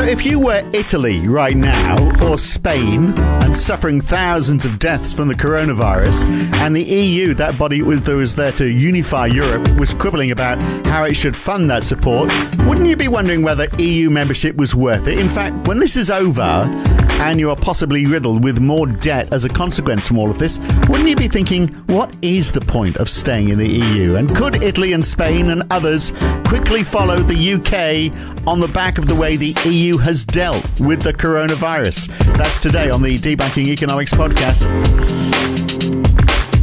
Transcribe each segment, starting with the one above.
So, if you were Italy right now, or Spain, and suffering thousands of deaths from the coronavirus, and the EU, that body that was there to unify Europe, was quibbling about how it should fund that support, wouldn't you be wondering whether EU membership was worth it? In fact, when this is over, and you are possibly riddled with more debt as a consequence from all of this, wouldn't you be thinking, what is the point of staying in the EU? And could Italy and Spain and others quickly follow the UK on the back of the way the EU has dealt with the coronavirus? That's today on the Debunking Economics podcast.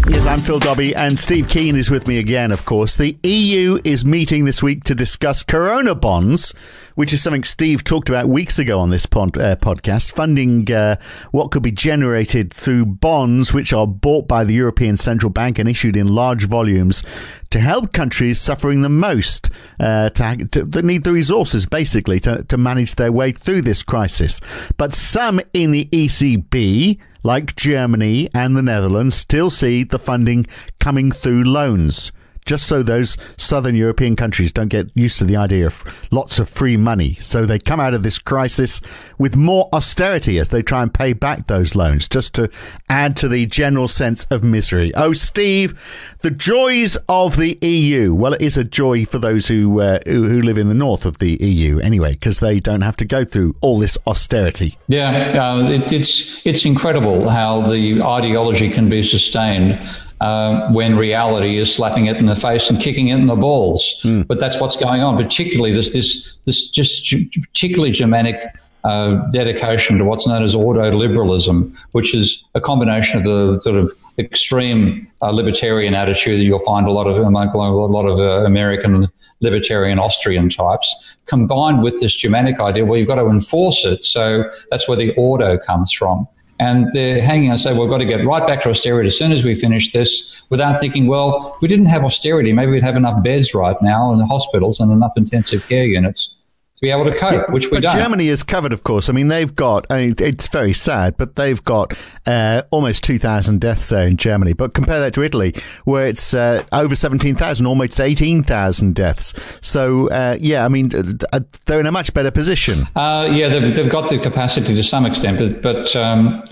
Yes, I'm Phil Dobbie, and Steve Keen is with me again, of course. The EU is meeting this week to discuss corona bonds, which is something Steve talked about weeks ago on this pod, uh, podcast, funding uh, what could be generated through bonds which are bought by the European Central Bank and issued in large volumes to help countries suffering the most uh, to, to, that need the resources, basically, to, to manage their way through this crisis. But some in the ECB like Germany and the Netherlands, still see the funding coming through loans just so those southern European countries don't get used to the idea of lots of free money. So they come out of this crisis with more austerity as they try and pay back those loans, just to add to the general sense of misery. Oh, Steve, the joys of the EU. Well, it is a joy for those who uh, who, who, live in the north of the EU, anyway, because they don't have to go through all this austerity. Yeah, uh, it, it's it's incredible how the ideology can be sustained uh, when reality is slapping it in the face and kicking it in the balls. Mm. But that's what's going on, particularly this this this just particularly Germanic uh, dedication to what's known as ordoliberalism, which is a combination of the sort of extreme uh, libertarian attitude that you'll find a lot of among a lot of uh, American libertarian Austrian types, combined with this Germanic idea, well, you've got to enforce it. So that's where the ordo comes from. And they're hanging and say, we've got to get right back to austerity as soon as we finish this without thinking, well, if we didn't have austerity, maybe we'd have enough beds right now in the hospitals and enough intensive care units to be able to cope, yeah, which we but don't. Germany is covered, of course. I mean, they've got, I mean, it's very sad, but they've got uh, almost 2,000 deaths there in Germany. But compare that to Italy, where it's uh, over 17,000, almost 18,000 deaths. So, uh, yeah, I mean, uh, they're in a much better position. Uh, yeah, they've, they've got the capacity to some extent, but, but um,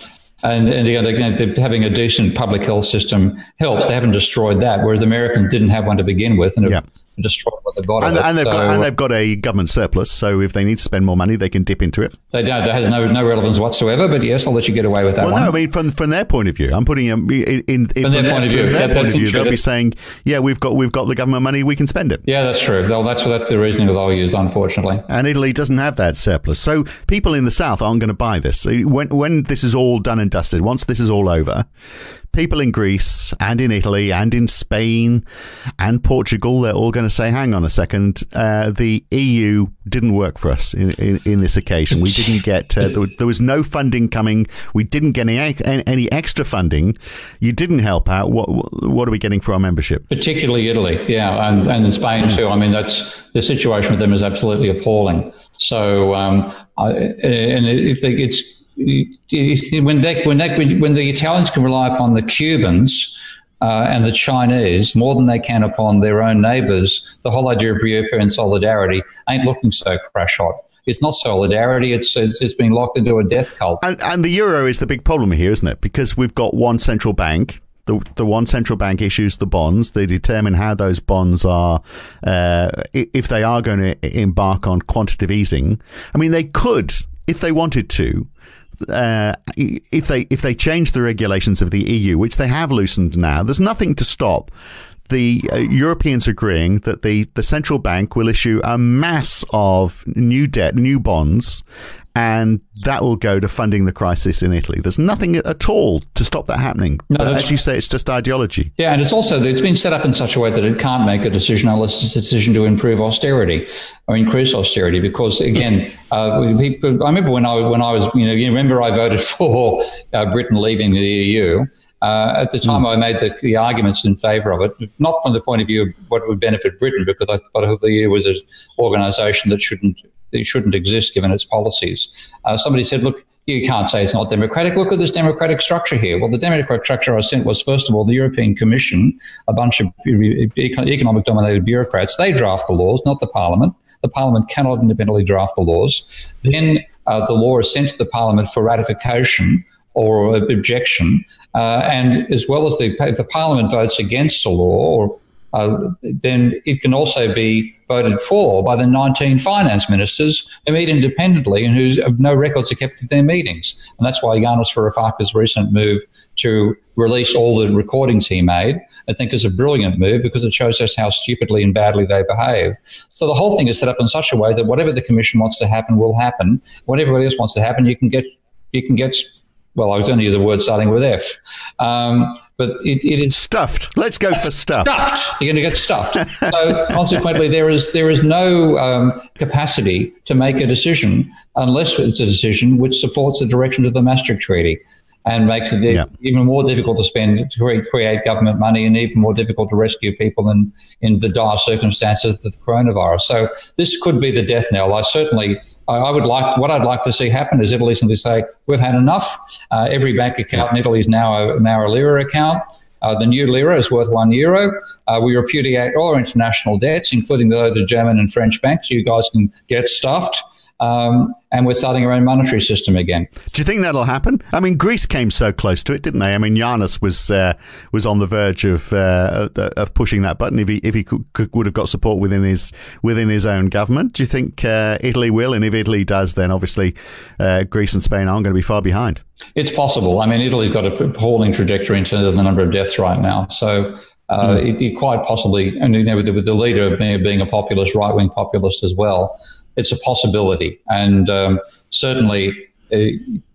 and, and again, having a decent public health system helps. They haven't destroyed that, whereas the Americans didn't have one to begin with, and yeah destroy what they've got. And, and they've so, got and they've got a government surplus, so if they need to spend more money, they can dip into it. They don't. That has no no relevance whatsoever. But yes, I'll let you get away with that well, one. no, I mean from from their point of view, I'm putting um, them in, in from, their, point of view. Their point of view, they'll be saying, "Yeah, we've got we've got the government money, we can spend it." Yeah, that's true. Well, that's that's the reasoning that they'll use, unfortunately. And Italy doesn't have that surplus, so people in the south aren't going to buy this. When when this is all done and dusted, once this is all over, people in Greece and in Italy and in Spain and Portugal, they're all going to say, hang on a second, uh, the EU didn't work for us in, in, in this occasion. We didn't get, uh, there, there, was no funding coming. We didn't get any, any extra funding. You didn't help out. What, what are we getting for our membership? Particularly Italy, yeah, and, and in Spain too. I mean, that's the situation with them is absolutely appalling. So, um, I, and if they, it's when they, when they, when the Italians can rely upon the Cubans uh, and the Chinese more than they can upon their own neighbours, the whole idea of European solidarity ain't looking so crash hot. It's not solidarity. It's, it's, it's being locked into a death cult. And, and the euro is the big problem here, isn't it? Because we've got one central bank the, the one central bank issues the bonds. They determine how those bonds are, uh, if they are going to embark on quantitative easing. I mean, they could, if they wanted to, uh, if they if they change the regulations of the EU, which they have loosened now, there's nothing to stop the uh, Europeans agreeing that the, the central bank will issue a mass of new debt, new bonds, and that will go to funding the crisis in Italy. There's nothing at all to stop that happening. No, as you say, it's just ideology. Yeah, and it's also it's been set up in such a way that it can't make a decision unless it's a decision to improve austerity or increase austerity. Because again, uh, people, I remember when I when I was you know you remember I voted for uh, Britain leaving the EU. Uh, at the time, mm. I made the, the, arguments in favour of it, not from the point of view of what would benefit Britain, because I thought the EU was an organisation that shouldn't it shouldn't exist given its policies. Uh, somebody said, look, you can't say it's not democratic. Look at this democratic structure here. Well, the democratic structure I sent was, first of all, the European Commission, a bunch of economic dominated bureaucrats. They draft the laws, not the parliament. The parliament cannot independently draft the laws. Then uh, the law is sent to the parliament for ratification or objection. Uh, and as well as the, if the parliament votes against a law or uh, then it can also be voted for by the 19 finance ministers who meet independently and who have no records are kept at their meetings. And that's why Yanis Varoufakis' recent move to release all the recordings he made, I think is a brilliant move because it shows us how stupidly and badly they behave. So the whole thing is set up in such a way that whatever the commission wants to happen will happen. What everybody else wants to happen, you can get you can get well, I was going to use a word starting with F. Um, but it, it is stuffed. Let's go for stuffed. Stuffed. You're going to get stuffed. so consequently, there is there is no um, capacity to make a decision unless it's a decision which supports the directions of the Maastricht Treaty and makes it yeah. even more difficult to spend to create, government money and even more difficult to rescue people in, in the dire circumstances of the coronavirus. So this could be the death knell. I certainly, I, would like, what I'd like to see happen is Italy simply say, we've had enough. Uh, every bank account in Italy is now a, now a lira account. Uh, the new lira is worth one euro. Uh, we repudiate all our international debts, including those of German and French banks. You guys can get stuffed um, and we're starting our own monetary system again. Do you think that'll happen? I mean, Greece came so close to it, didn't they? I mean, Yanis was uh, was on the verge of uh, of pushing that button if he if he could, could, would have got support within his within his own government. Do you think uh, Italy will? And if Italy does, then obviously uh, Greece and Spain aren't going to be far behind. It's possible. I mean, Italy's got a appalling trajectory in terms of the number of deaths right now. So. Uh, mm. it, it, quite possibly, and you know, with the, with the leader being, being a populist, right wing populist as well, it's a possibility. And um, certainly, uh,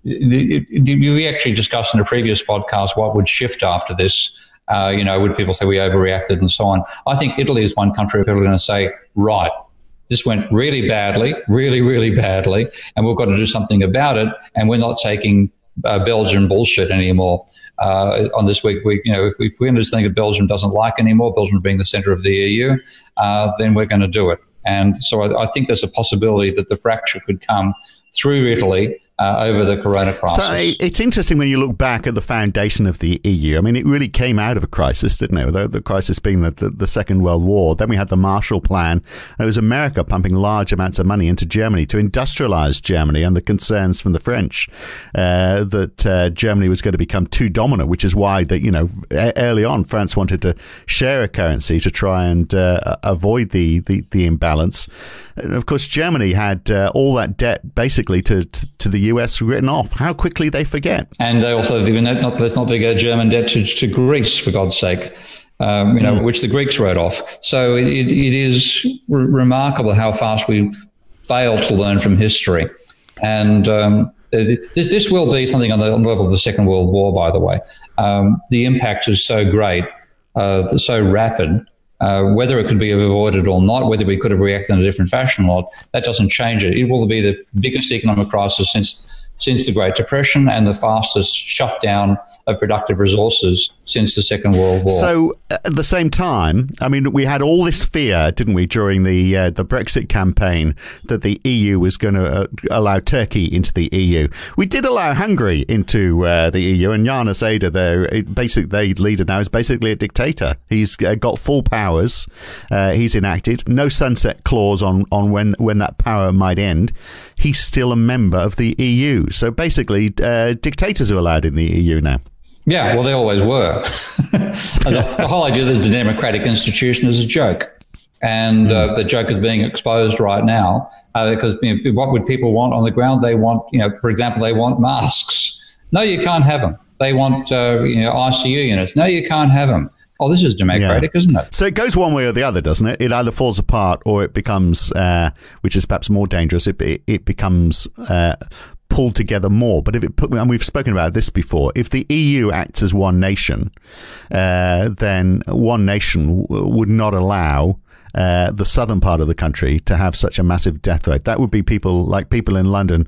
we actually discussed in a previous podcast what would shift after this. Uh, you know, would people say we overreacted and so on? I think Italy is one country where people are going to say, right, this went really badly, really, really badly, and we've got to do something about it. And we're not taking uh, Belgian bullshit anymore. Uh, on this week, we, you know, if, we, if we understand that Belgium doesn't like anymore, Belgium being the centre of the EU, uh, then we're going to do it. And so I, I, think there's a possibility that the fracture could come through Italy uh, over the corona crisis. So it's interesting when you look back at the foundation of the EU. I mean, it really came out of a crisis, didn't it? The, the crisis being the, the, the, Second World War. Then we had the Marshall Plan. it was America pumping large amounts of money into Germany to industrialize Germany and the concerns from the French uh, that uh, Germany was going to become too dominant, which is why that you know early on France wanted to share a currency to try and uh, avoid the, the, the imbalance. And of course, Germany had uh, all that debt basically to, to, to the US written off. How quickly they forget. And they also, not, let's not forget German debt to, to Greece, for God's sake. Um, you know, mm. which the Greeks wrote off. So it, it, it is r- remarkable how fast we fail to learn from history. And um, this, this will be something on the, on the, level of the Second World War, by the way. Um, the impact is so great, uh, so rapid, uh, whether it could be avoided or not, whether we could have reacted in a different fashion or not, that doesn't change it. It will be the biggest economic crisis since since the Great Depression and the fastest shutdown of productive resources since the Second World War. So, at the same time, I mean, we had all this fear, didn't we, during the uh, the Brexit campaign that the EU was going to uh, allow Turkey into the EU. We did allow Hungary into uh, the EU, and János Éder, their basic their leader now, is basically a dictator. He's uh, got full powers. Uh, he's enacted no sunset clause on on when when that power might end. He's still a member of the EU. So basically, uh, dictators are allowed in the EU now. Yeah, well, they always were. the, the, whole idea that the democratic institution is a joke. And uh, hmm. the joke is being exposed right now uh, because you know, what would people want on the ground? They want, you know, for example, they want masks. No, you can't have them. They want, uh, you know, ICU units. No, you can't have them oh, this is democratic, yeah. isn't it? So it goes one way or the other, doesn't it? It either falls apart or it becomes, uh, which is perhaps more dangerous, it, it, it becomes uh, pulled together more. But if it put, and we've spoken about this before, if the EU acts as one nation, uh, then one nation w- would not allow uh, the southern part of the country to have such a massive death rate. That would be people like people in London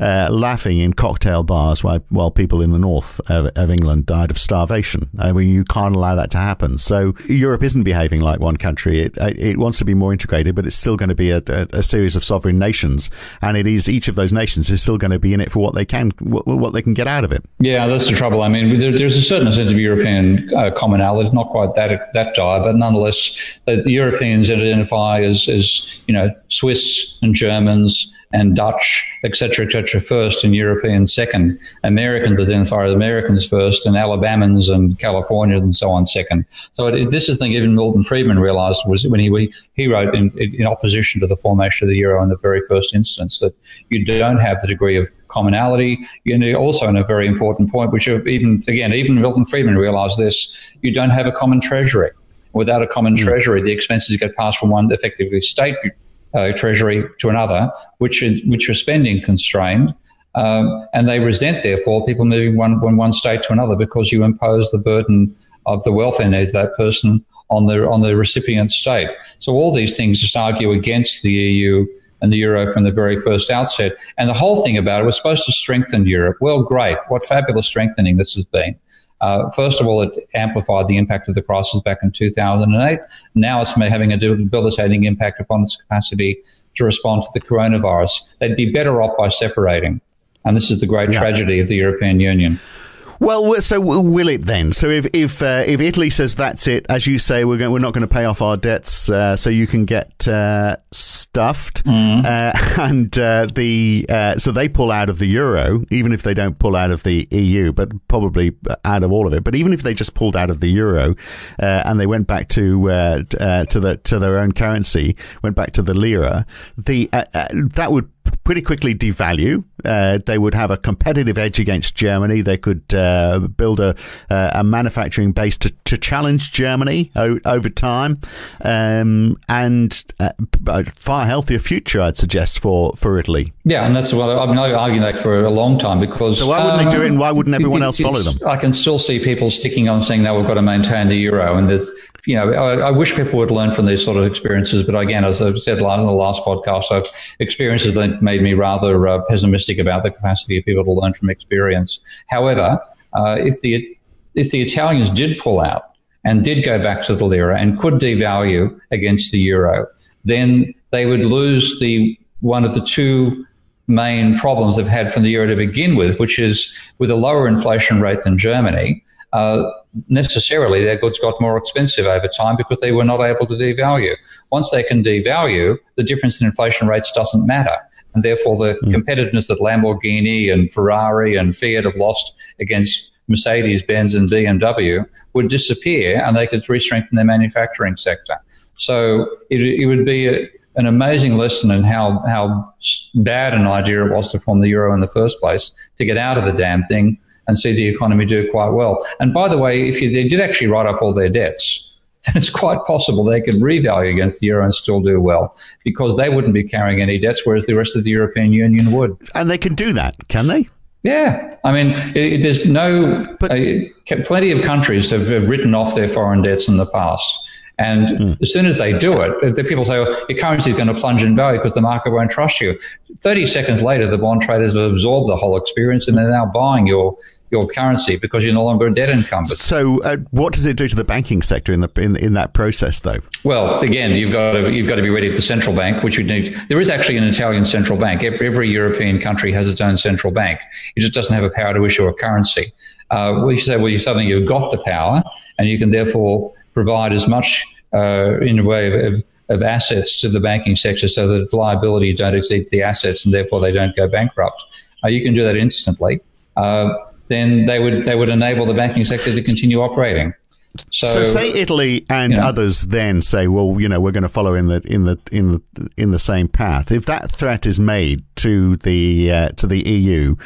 uh, laughing in cocktail bars while, while people in the north of, of England died of starvation. I mean, you can't allow that to happen. So Europe isn't behaving like one country. It, it wants to be more integrated, but it's still going to be a, a, a series of sovereign nations, and it is each of those nations is still going to be in it for what they can what, what they can get out of it. Yeah, that's the trouble. I mean, there, there's a certain sense of European uh, commonality, not quite that that dire, but nonetheless, the, the Europeans identify as as you know Swiss and Germans and Dutch, etc., etc., first, and Europeans second. Americans identify as Americans first, and Alabamans and Californians and so on second. So it, this is the thing even Milton Friedman realized was when he he wrote in, in opposition to the formation of the euro in the very first instance that you don't have the degree of commonality. You also, in a very important point, which even again even Milton Friedman realized this, you don't have a common treasury. Without a common hmm. treasury, the expenses get passed from one effectively state uh, treasury to another, which is, which are spending constrained. Um, and they resent, therefore, people moving one, from one state to another because you impose the burden of the welfare needs of that person on the on the recipient state. So all these things just argue against the EU and the euro from the very first outset. And the whole thing about it was supposed to strengthen Europe. Well, great! What fabulous strengthening this has been. Uh, first of all, it amplified the impact of the crisis back in 2008. Now it's having a debilitating impact upon its capacity to respond to the coronavirus. They'd be better off by separating. And this is the great yeah. tragedy of the European Union. Well, so will it then? So if if uh, if Italy says that's it, as you say, we're going, we're not going to pay off our debts, uh, so you can get uh, stuffed, mm. and uh, the uh, so they pull out of the euro, even if they don't pull out of the EU, but probably out of all of it. But even if they just pulled out of the euro and they went back to to the to their own currency, went back to the lira, the that would pretty quickly devalue. Uh, they would have a competitive edge against Germany. They could uh, build a, uh, a manufacturing base to, to challenge Germany o- over time, um, and uh, a far healthier future, I'd suggest for, for Italy. Yeah, and that's what I've been arguing that for a long time because. So why wouldn't um, they do it, and why wouldn't everyone else follow them? I can still see people sticking on saying, "No, we've got to maintain the euro," and there's you know, I, I, wish people would learn from these sort of experiences. But again, as I've said in the last podcast, I've experiences that made me rather uh, pessimistic about the capacity of people to learn from experience. However, uh, if the if the Italians did pull out and did go back to the lira and could devalue against the euro, then they would lose the one of the two main problems they've had from the euro to begin with, which is with a lower inflation rate than Germany uh, necessarily their goods got more expensive over time because they were not able to devalue. Once they can devalue, the difference in inflation rates doesn't matter. And therefore, the mm. competitiveness that Lamborghini and Ferrari and Fiat have lost against Mercedes, Benz, and BMW would disappear and they could re strengthen their manufacturing sector. So it, it would be a, an amazing lesson in how, how bad an idea it was to form the euro in the first place, to get out of the damn thing and see the economy do quite well. And by the way, if you, they did actually write off all their debts, then it's quite possible they could revalue against the euro and still do well because they wouldn't be carrying any debts, whereas the rest of the European Union would. And they can do that, can they? Yeah, I mean, it, it, there's no. But, uh, plenty of countries have, have written off their foreign debts in the past. And mm. as soon as they do it, the people say, well, your currency is going to plunge in value because the market won't trust you. 30 seconds later, the bond traders have absorbed the whole experience and they're now buying your your currency because you're no longer a debt incumbent. So, uh, what does it do to the banking sector in the in, in that process, though? Well, again, you've got to you've got to be ready at the central bank, which you need. There is actually an Italian central bank. Every, every European country has its own central bank. It just doesn't have a power to issue a currency. Uh, we say, well, you suddenly you've got the power, and you can therefore provide as much uh, in a way of, of of assets to the banking sector so that the liabilities don't exceed the assets and therefore they don't go bankrupt. Uh, you can do that instantly. Uh, then they would they would enable the banking sector to continue operating. So, so, say Italy and you know, others then say, well, you know, we're going to follow in the in the in the in the same path. If that threat is made to the uh, to the EU,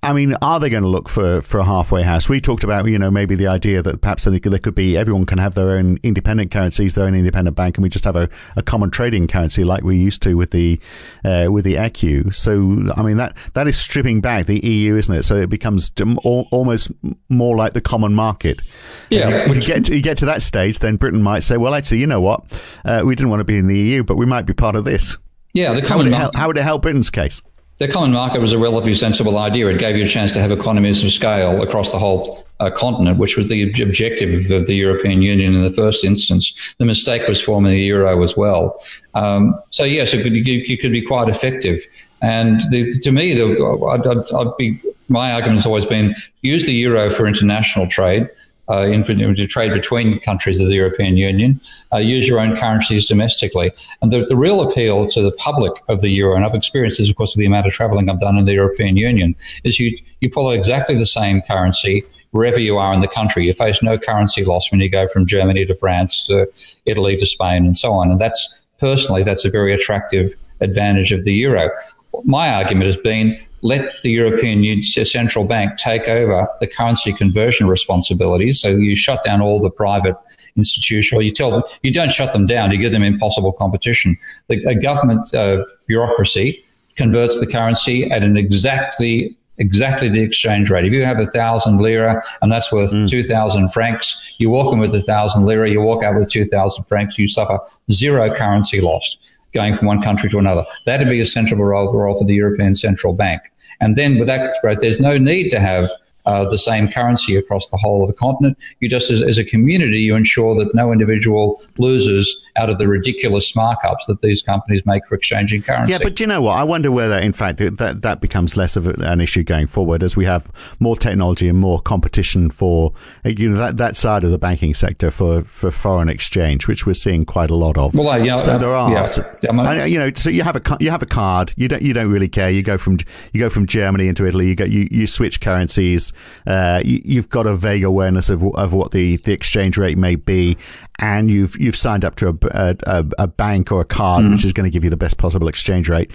I mean, are they going to look for, for a halfway house? We talked about, you know, maybe the idea that perhaps there could be everyone can have their own independent currencies, their own independent bank, and we just have a, a common trading currency like we used to with the uh, with the ECU. So, I mean, that that is stripping back the EU, isn't it? So it becomes almost more like the common market. Yeah. If you, get to, you get to that stage, then Britain might say, well, actually, you know what? Uh, we didn't want to be in the EU, but we might be part of this. Yeah, the common how would, help, how would it help Britain's case? The common market was a relatively sensible idea. It gave you a chance to have economies of scale across the whole uh, continent, which was the objective of the European Union in the first instance. The mistake was forming the euro as well. Um, so yes, it could, you, could be quite effective. And the, to me, the, I'd, I'd, I'd be, my argument has always been use the euro for international trade uh, to trade between countries of the European Union, uh, use your own currencies domestically. And the, the real appeal to the public of the euro, and I've experienced this, of course, with the amount of traveling I've done in the European Union, is you, you pull out exactly the same currency wherever you are in the country. You face no currency loss when you go from Germany to France to Italy to Spain and so on. And that's personally, that's a very attractive advantage of the euro. My argument has been let the European Central Bank take over the currency conversion responsibilities. So you shut down all the private institutions, you tell them, you don't shut them down, you give them impossible competition. The, a government uh, bureaucracy converts the currency at an exactly exactly the exchange rate. If you have a thousand lira and that's worth mm. two thousand francs, you walk in with a thousand lira, you walk out with two thousand francs, you suffer zero currency loss going from one country to another. That'd be a central role, role for the European Central Bank. And then with that growth, there's no need to have uh, the same currency across the whole of the continent. You just, as, as, a community, you ensure that no individual loses out of the ridiculous markups that these companies make for exchanging currency. Yeah, but do you know what? I wonder whether, in fact, that that becomes less of an issue going forward as we have more technology and more competition for you know that, that side of the banking sector for, for foreign exchange, which we're seeing quite a lot of. Well, you know, so uh, there are, yeah, you know, so you have a you have a card. You don't you don't really care. You go from you go from Germany into Italy. You go you, you switch currencies. Uh, you, have got a vague awareness of, of what the, the exchange rate may be, and you've you've signed up to a, a, a bank or a card mm. which is going to give you the best possible exchange rate.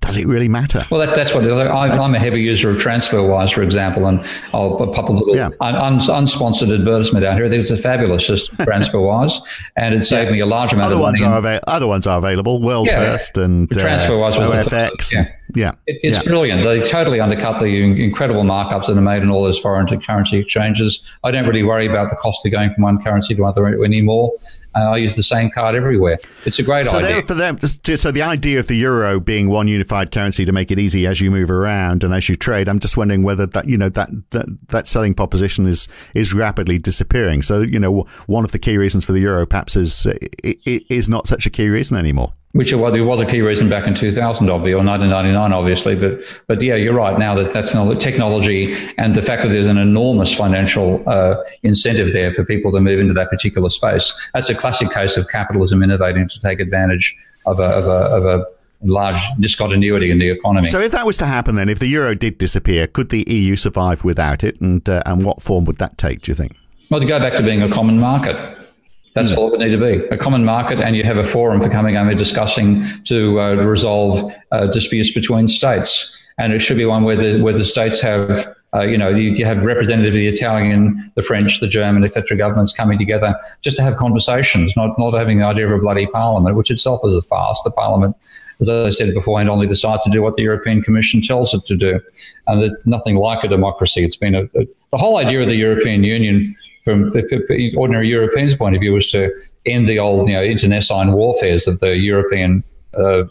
Does it really matter? Well, that, that's what I, am a heavy user of TransferWise, for example, and I'll pop a little yeah. un, unsponsored advertisement out here. It's a fabulous system, TransferWise, and it saved yeah. me a large amount other of ones money. Are ava- other ones are available. World yeah. First and TransferWise uh, OFX. Yeah. Yeah, it, it's brilliant. They totally undercut the incredible markups that are made in all foreign currency exchanges. I don't really worry about the cost of going from one currency to another anymore. Uh, I use the same card everywhere. It's a great so idea. for them, so the idea of the euro being one unified currency to make it easy as you move around and as you trade. I'm just wondering whether that you know that that, that selling proposition is is rapidly disappearing. So you know one of the key reasons for the euro perhaps is is not such a key reason anymore which was a key reason back in 2000, obviously, or 1999, obviously. But but yeah, you're right. Now that that's technology and the fact that there's an enormous financial uh, incentive there for people to move into that particular space, that's a classic case of capitalism innovating to take advantage of a, of a, of a large discontinuity in the economy. So, if that was to happen, then if the euro did disappear, could the EU survive without it, and uh, and what form would that take? Do you think? Well, to go back to being a common market. That's mm. all it would need to be a common market, and you have a forum for coming over discussing to uh, resolve uh, disputes between states. And it should be one where the where the states have, uh, you know, you, you, have representatives of the Italian, the French, the German, etc. governments coming together just to have conversations, not not having the idea of a bloody parliament, which itself is a farce. The parliament, as I said beforehand, only decides to do what the European Commission tells it to do, and there's nothing like a democracy. It's been a, a the whole idea of the European Union from the ordinary Europeans' point of view was to end the old, you know, internecine warfares of the European uh,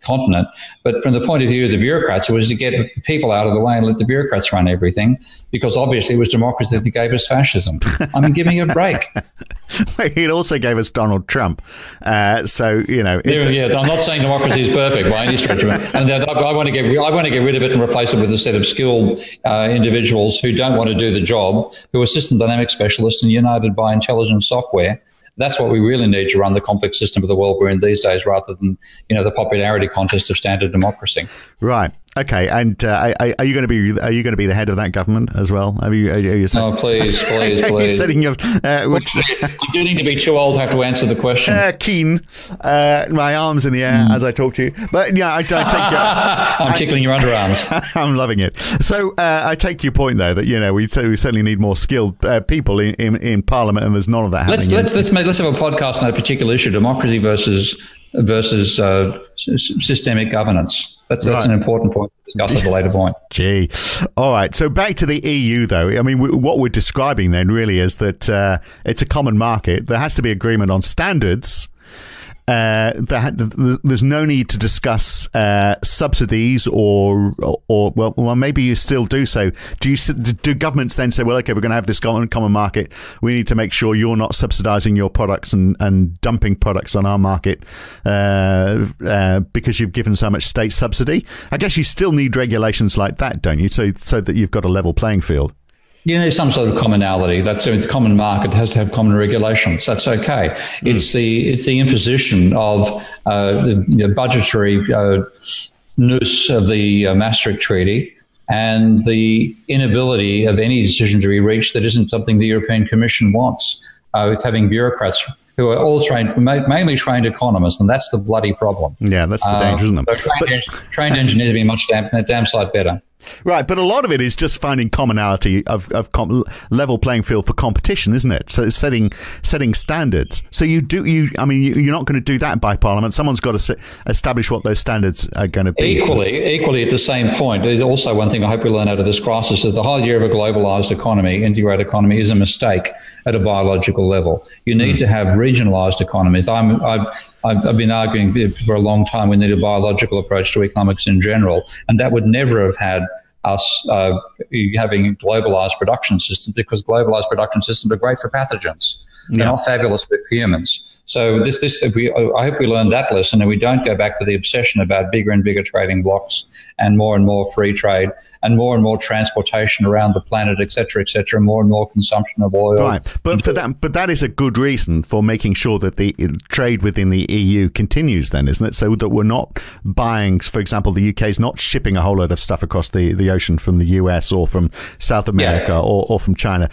continent. But from the point of view of the bureaucrats, it was to get people out of the way and let the bureaucrats run everything, because obviously it was democracy that gave us fascism. I mean, give me a break. it also gave us Donald Trump. Uh, so you know, it, yeah, I'm not saying democracy is perfect by any stretch of it, and I, I, want to get I want to get rid of it and replace it with a set of skilled uh, individuals who don't want to do the job, who are system dynamic specialists and united by intelligent software that's what we really need to run the complex system of the world we're in these days, rather than you know the popularity contest of standard democracy. Right. Okay, and uh, are, are, you going to be are you going to be the head of that government as well? Are you? Are you oh, please, please, please. setting uh, which, I'm getting to be too old to have to answer the question. Uh, keen, uh, my arms in the air mm. as I talk to you. But yeah, I, I take. Your, I'm tickling your underarms. I'm loving it. So uh, I take your point though that you know we, we certainly need more skilled uh, people in, in, in, Parliament, and there's none of that. Let's let's let's, make, let's have a podcast on a particular issue: democracy versus versus uh, systemic governance. That's right. that's an important point to discuss at a later point. Gee, all right. So back to the EU, though. I mean, what we're describing then really is that uh, it's a common market. There has to be agreement on standards uh, there's no need to discuss uh, subsidies or, or well, well, maybe you still do so. Do you do governments then say, well, okay, we're going to have this common, common market. We need to make sure you're not subsidising your products and, and dumping products on our market uh, uh, because you've given so much state subsidy. I guess you still need regulations like that, don't you? So so that you've got a level playing field. Yeah, there's some sort of commonality. That's it's common market. Has to have common regulations. That's okay. Mm. It's the it's the imposition of uh, the you know, budgetary uh, noose of the uh, Maastricht Treaty and the inability of any decision to be reached that isn't something the European Commission wants. Uh, with having bureaucrats who are all trained, mainly trained economists, and that's the bloody problem. Yeah, that's the danger, isn't it? So trained, but, trained engineers being much damn, damn sight better. Right, but a lot of it is just finding commonality of, of level playing field for competition, isn't it? So it's setting setting standards. So you do you. I mean, you, are not going to do that by Parliament. Someone's got to establish what those standards are going to be. Equally, so. equally at the same point. There's also one thing I hope we learn out of this crisis that the whole idea of a globalized economy, integrated economy, is a mistake at a biological level. You need mm. to have regionalised economies. I'm, I've, I've been arguing for a long time we need a biological approach to economics in general, and that would never have had us uh, having globalized production systems because globalized production systems are great for pathogens. They're yeah. not fabulous for humans. So this, this, if we, I hope we learn that lesson and we don't go back to the obsession about bigger and bigger trading blocks and more and more free trade and more and more transportation around the planet, et cetera, et cetera, more and more consumption of oil. Right, but for that, but that is a good reason for making sure that the trade within the EU continues, then, isn't it? So that we're not buying, for example, the UK is not shipping a whole lot of stuff across the, the ocean from the US or from South America yeah. or, or from China.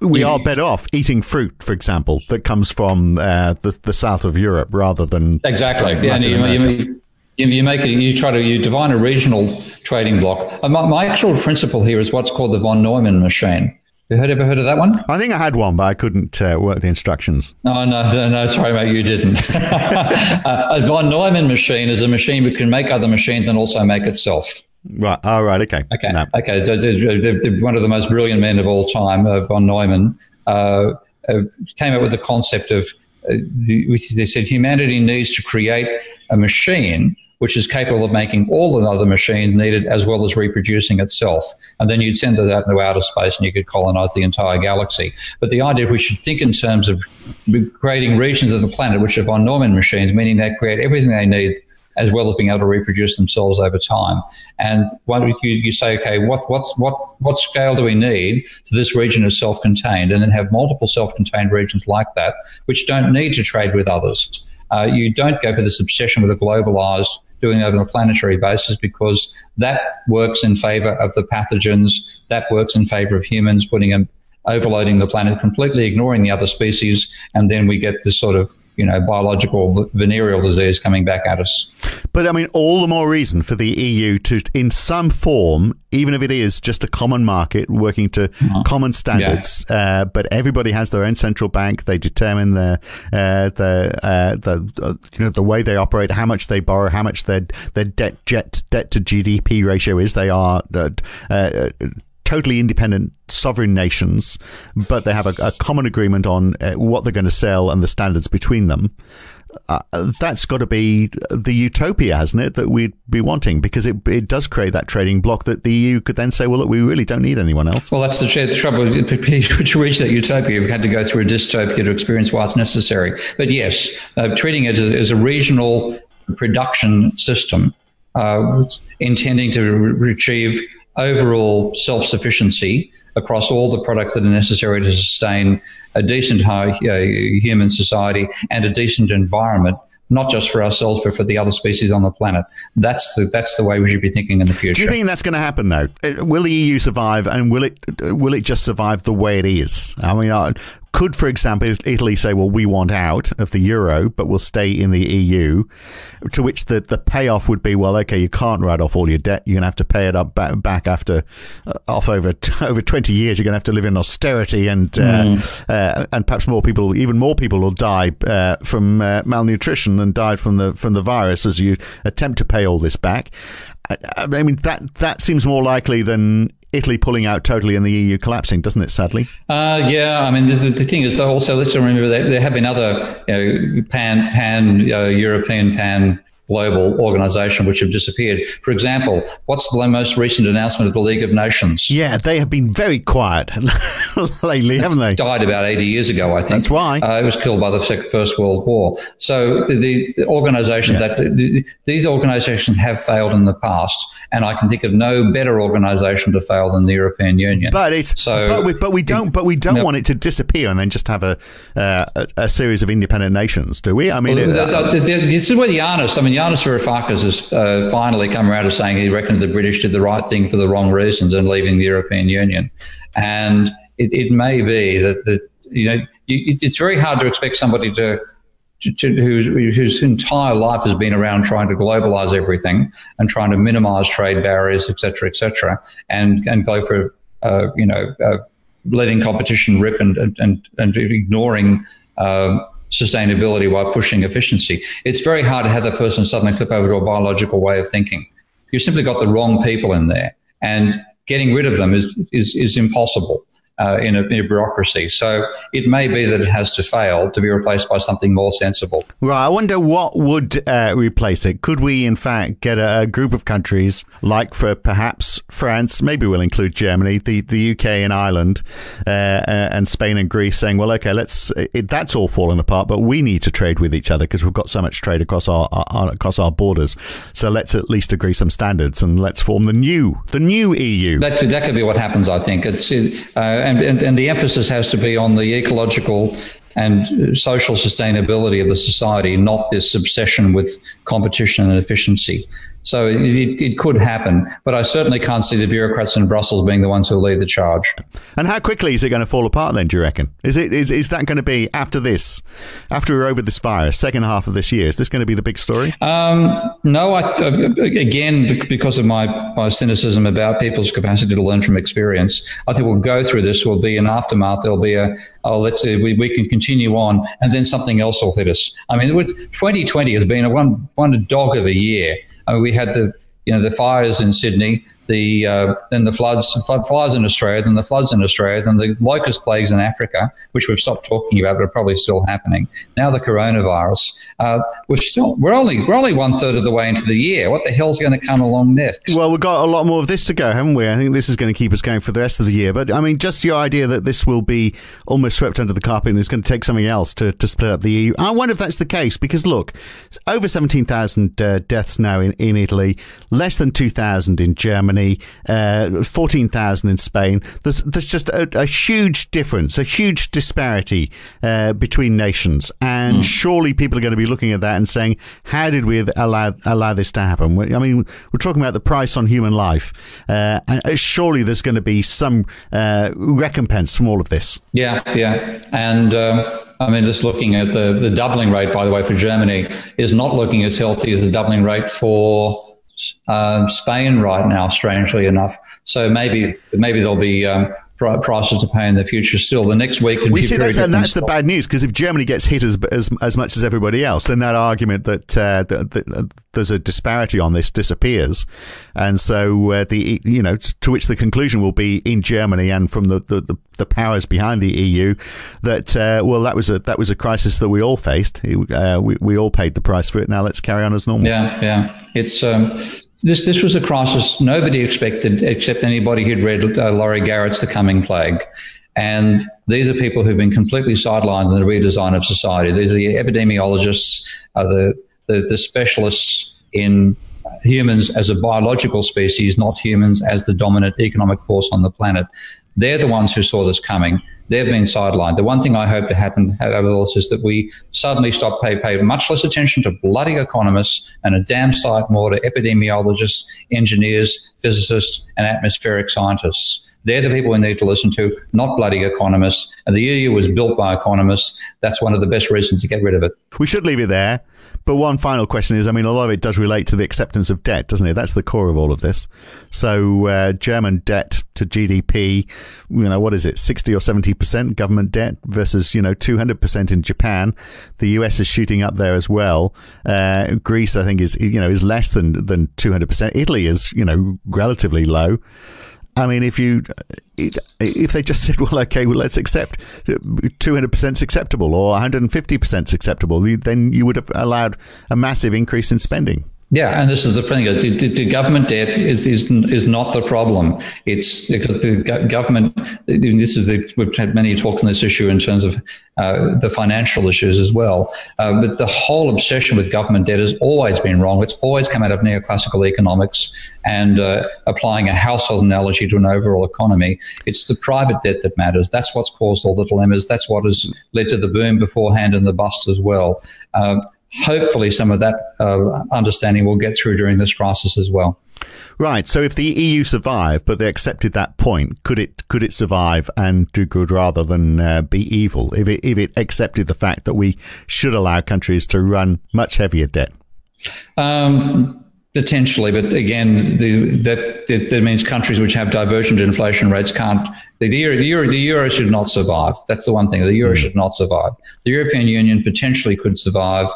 We are better off eating fruit, for example, that comes from uh, the the south of Europe rather than exactly. Yeah, you, you, you, you, make it. You try to you define a regional trading block. My, my, actual principle here is what's called the von Neumann machine. You heard ever heard of that one? I think I had one, but I couldn't uh, work the instructions. No, no, no, no sorry, mate, you didn't. uh, a von Neumann machine is a machine that can make other machines and also make itself. Right. Oh, right. Okay. Okay. No. Okay. So, one of the most brilliant men of all time, uh, von Neumann, uh, uh, came up with the concept of the, they said humanity needs to create a machine which is capable of making all the other machines needed as well as reproducing itself. And then you'd send that out into outer space and you could colonize the entire galaxy. But the idea we should think in terms of creating regions of the planet which are von Neumann machines, meaning they create everything they need as well as being able to reproduce themselves over time. And when you, you say, okay, what, what's, what, what scale do we need so this region is self-contained and then have multiple self-contained regions like that, which don't need to trade with others. Uh, you don't go for this obsession with a globalized doing it on a planetary basis because that works in favor of the pathogens, that works in favor of humans, putting them overloading the planet, completely ignoring the other species, and then we get this sort of you know, biological venereal disease coming back at us. But I mean, all the more reason for the EU to, in some form, even if it is just a common market working to uh-huh. common standards, yeah. uh, but everybody has their own central bank. They determine the uh, the uh, the uh, you know the way they operate, how much they borrow, how much their their debt jet debt to GDP ratio is. They are uh, uh, totally independent sovereign nations, but they have a, a common agreement on uh, what they're going to sell and the standards between them. Uh, that's got to be the utopia, hasn't it, that we'd be wanting? Because it, it does create that trading block that the EU could then say, well, look, we really don't need anyone else. Well, that's the, the trouble. To reach that utopia, you've had to go through a dystopia to experience why it's necessary. But yes, uh, treating it as a, as a regional production system, uh, intending to re- achieve overall self sufficiency across all the products that are necessary to sustain a decent high, uh, human society and a decent environment not just for ourselves, but for the other species on the planet. That's the that's the way we should be thinking in the future. Do you think that's going to happen though? Uh, will the EU survive, and will it will it just survive the way it is? I mean, uh, could, for example, Italy say, well, we want out of the euro, but we'll stay in the EU, to which the, the payoff would be, well, okay, you can't write off all your debt. You're going to have to pay it up back, back after, uh, off over, over 20 years. You're going to have to live in austerity and, mm. uh, and perhaps more people, even more people will die uh, from uh, malnutrition and die from the, from the virus as you attempt to pay all this back. I mean that that seems more likely than Italy pulling out totally and the EU collapsing, doesn't it? Sadly. Uh, yeah, I mean the, the thing is also let's remember that there have been other you know, pan pan uh, European pan global organization which have disappeared. For example, what's the most recent announcement of the League of Nations? Yeah, they have been very quiet lately, haven't they? Died about 80 years ago, I think. That's why. Uh, it was killed by the First World War. So the, the organizations yeah. that the, these organizations have failed in the past, and I can think of no better organization to fail than the European Union. But it's so, but we, but we don't but we don't no, want it to disappear and then just have a, uh, a, a series of independent nations, do we? I mean, well, it, this is where the honest. I mean, Yanis Varoufakis has uh, finally come around to saying he reckoned the British did the right thing for the wrong reasons in leaving the European Union. And it, it may be that, that you know, you, it's very hard to expect somebody to, to, to whose, whose entire life has been around trying to globalize everything and trying to minimize trade barriers, et cetera, et cetera, and, and go for, uh, you know, uh, letting competition rip and, and, and ignoring uh, sustainability while pushing efficiency. It's very hard to have that person suddenly flip over to a biological way of thinking. You've simply got the wrong people in there, and getting rid of them is is, is impossible uh, in, a, in, a, bureaucracy. So it may be that it has to fail to be replaced by something more sensible. Right. I wonder what would uh, replace it. Could we, in fact, get a, a, group of countries like, for perhaps France, maybe we'll include Germany, the, the UK and Ireland, uh, uh, and Spain and Greece, saying, well, okay, let's it, that's all falling apart, but we need to trade with each other because we've got so much trade across our, our, across our borders. So let's at least agree some standards and let's form the new the new EU. That could, that could be what happens. I think it's. Uh, and, and, and the emphasis has to be on the ecological and uh, social sustainability of the society, not this obsession with competition and efficiency. So it, it, could happen, but I certainly can't see the bureaucrats in Brussels being the ones who lead the charge. And how quickly is it going to fall apart then, do you reckon? Is it is, is that going to be after this, after we're over this virus, second half of this year? Is this going to be the big story? Um, no, I, again, because of my, my cynicism about people's capacity to learn from experience, I think we'll go through this. Will be an aftermath. There'll be a, oh, let's see, we, we can continue on, and then something else will hit us. I mean, with 2020 has been a one, one dog of a year. I mean, we had the you know the fires in Sydney, the uh, then the floods, flood, fires in Australia, then the floods in Australia, then the locust plagues in Africa, which we've stopped talking about, but are probably still happening. Now the coronavirus. Uh, we're still we're only we're only one third of the way into the year. What the hell's going to come along next? Well, we've got a lot more of this to go, haven't we? I think this is going to keep us going for the rest of the year. But I mean, just the idea that this will be almost swept under the carpet and it's going to take something else to, to split up the EU. I wonder if that's the case because look, over seventeen thousand uh, deaths now in, in Italy, less than two thousand in Germany. Uh, uh, 14,000 in Spain. There's, there's just a, a, huge difference, a huge disparity uh, between nations. And mm. surely people are going to be looking at that and saying, how did we allow, allow this to happen? I mean, we're talking about the price on human life. Uh, and uh, surely there's going to be some uh, recompense from all of this. Yeah, yeah. And. Um, I mean, just looking at the, the doubling rate, by the way, for Germany is not looking as healthy as the doubling rate for um, Spain right now, strangely enough. So maybe maybe there'll be um, prices to pay in the future still. The next week we see that's, and that's the bad news because if Germany gets hit as, as as much as everybody else, then that argument that, uh, that, that there's a disparity on this disappears, and so uh, the you know to which the conclusion will be in Germany and from the the, the, the powers behind the EU that uh, well that was a that was a crisis that we all faced. Uh, we we all paid the price for it. Now let's carry on as normal. Yeah, yeah. It's um, this this was a crisis nobody expected except anybody who'd read uh, Laurie Garrett's The Coming Plague. And these are people who've been completely sidelined in the redesign of society. These are the epidemiologists, uh, the, the, the specialists in humans as a biological species, not humans as the dominant economic force on the planet. They're the ones who saw this coming. They've been sidelined. The one thing I hope to happen out of this is that we suddenly stop pay, pay much less attention to bloody economists and a damn sight more to epidemiologists, engineers, physicists, and atmospheric scientists. They're the people we need to listen to, not bloody economists. And the EU was built by economists. That's one of the best reasons to get rid of it. We should leave it there. But one final question is I mean, a lot of it does relate to the acceptance of debt, doesn't it? That's the core of all of this. So, uh, German debt to GDP, you know, what is it, 60 or 70% government debt versus, you know, 200% in Japan. The US is shooting up there as well. Uh, Greece, I think, is, you know, is less than, than 200%. Italy is, you know, relatively low. I mean, if you if they just said, well, okay, well, let's accept 200% acceptable or 150% acceptable, then you would have allowed a massive increase in spending. Yeah, and this is the thing: the, the, the government debt is, is is not the problem. It's because the government. This is the, we've had many talks on this issue in terms of uh, the financial issues as well. Uh, but the whole obsession with government debt has always been wrong. It's always come out of neoclassical economics and uh, applying a household analogy to an overall economy. It's the private debt that matters. That's what's caused all the dilemmas. That's what has led to the boom beforehand and the bust as well. Uh, hopefully some of that uh, understanding will get through during this crisis as well. Right. So if the EU survived, but they accepted that point, could it could it survive and do good rather than uh, be evil? If it if it accepted the fact that we should allow countries to run much heavier debt. Um, Potentially, but again, the, that, that means countries which have divergent inflation rates can't. The, the, euro, the, euro, the euro should not survive. That's the one thing. The euro mm. should not survive. The European Union potentially could survive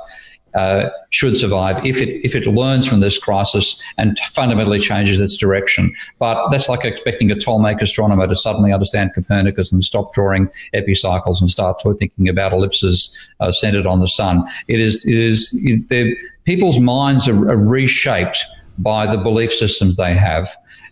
uh, should survive if it if it learns from this crisis and fundamentally changes its direction. But that's like expecting a Ptolemaic astronomer to suddenly understand Copernicus and stop drawing epicycles and start thinking about ellipses uh, centered on the sun. It is it is it, people's minds are, are reshaped by the belief systems they have,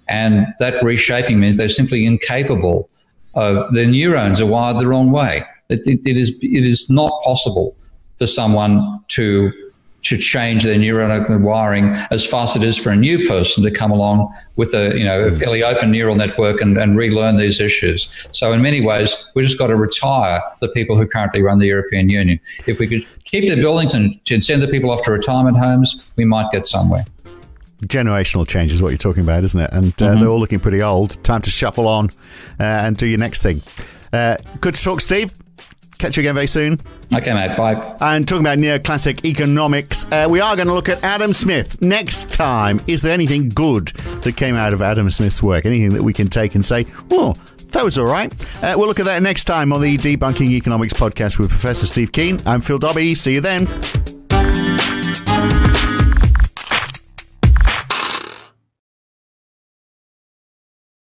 and that reshaping means they're simply incapable of their neurons are wired the wrong way. It, it, it is it is not possible for someone to to change their neuronal wiring as fast as it is for a new person to come along with a you know a fairly open neural network and, and relearn these issues. So in many ways, we just got to retire the people who currently run the European Union. If we could keep the buildings and send the people off to retirement homes, we might get somewhere. Generational change is what you're talking about, isn't it? And uh, mm-hmm. they're all looking pretty old. Time to shuffle on uh, and do your next thing. Uh, good to talk, Steve. Catch you again very soon. Okay, mate. Bye. And talking about neoclassic economics, uh, we are going to look at Adam Smith next time. Is there anything good that came out of Adam Smith's work? Anything that we can take and say, oh, that was all right. Uh, we'll look at that next time on the Debunking Economics podcast with Professor Steve Keen. I'm Phil Dobbie. See you then.